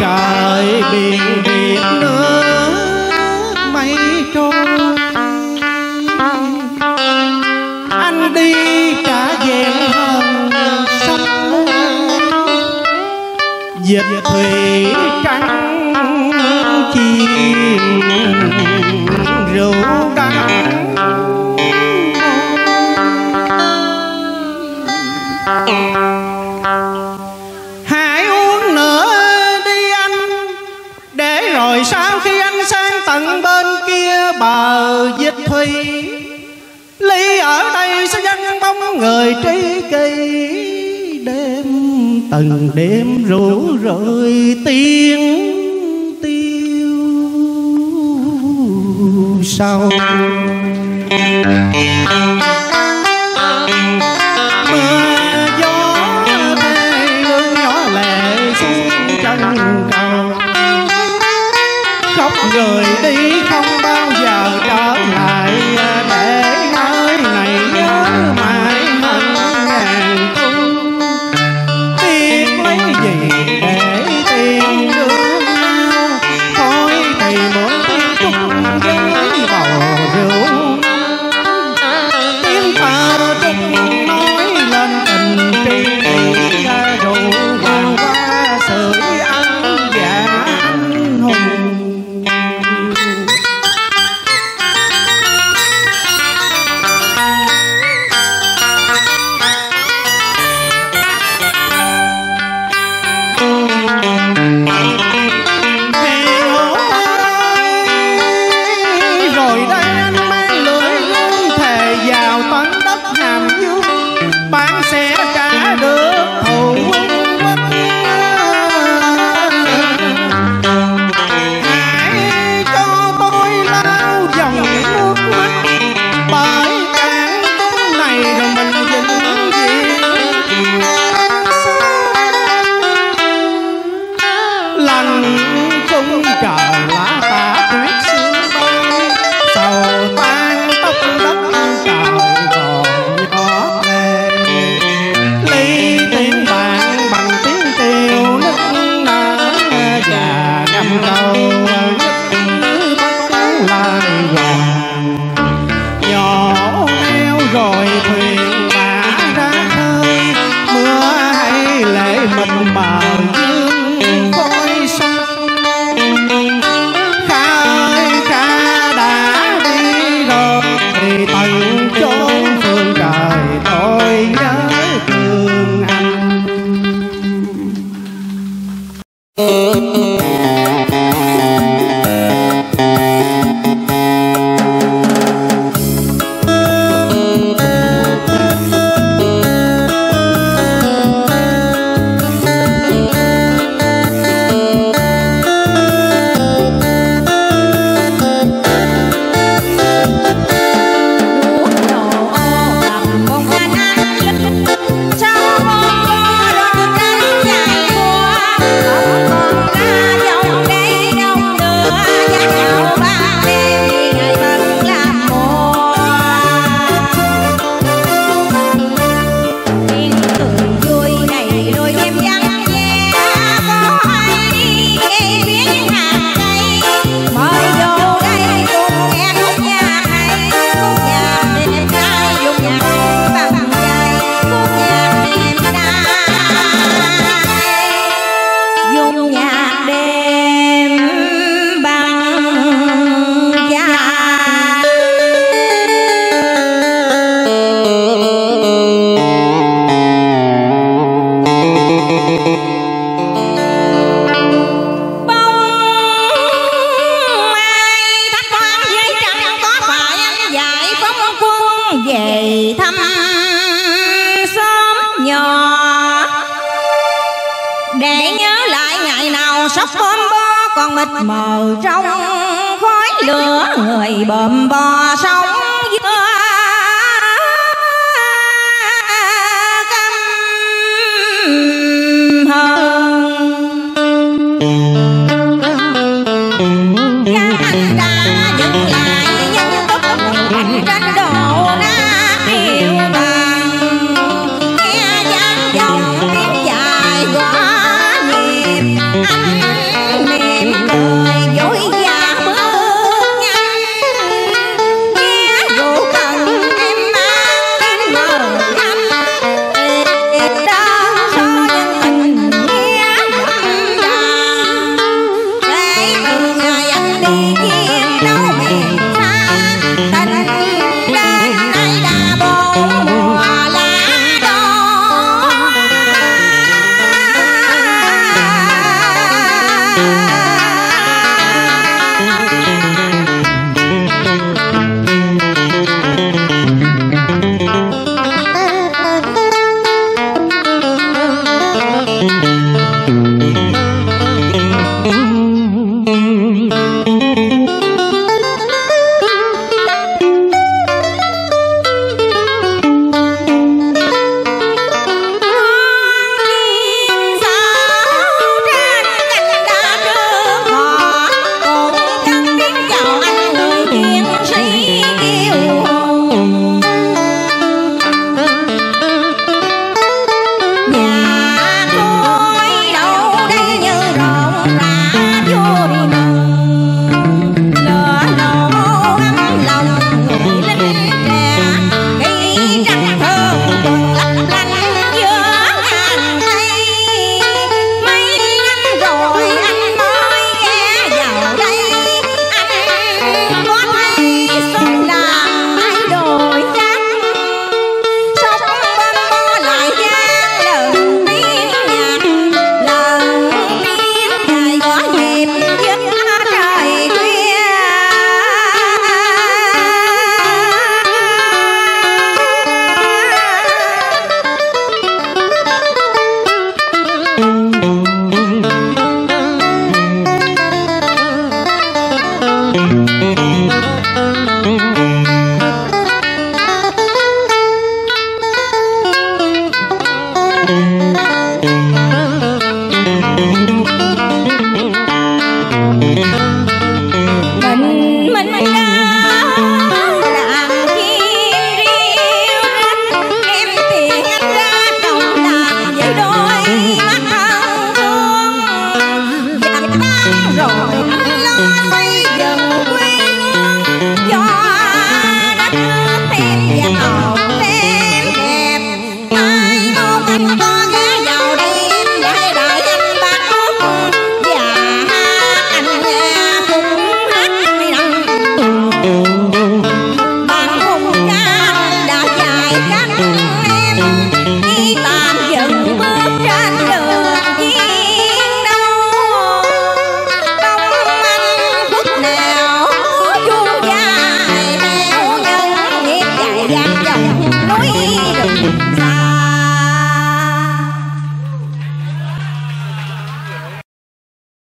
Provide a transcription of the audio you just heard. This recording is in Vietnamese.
trời biển việt nước mây trôi. Anh đi cả vẹn hơn sông dệt thủy trắng chìm rượu đắng diệt thủy. Lý ở đây sẽ dân bóng người trí kỳ Đêm tầng đêm rủ rời tiếng tiêu sau người đi không 让一起 sắp bom bo còn mịt mờ trong khói lửa người bầm bò sống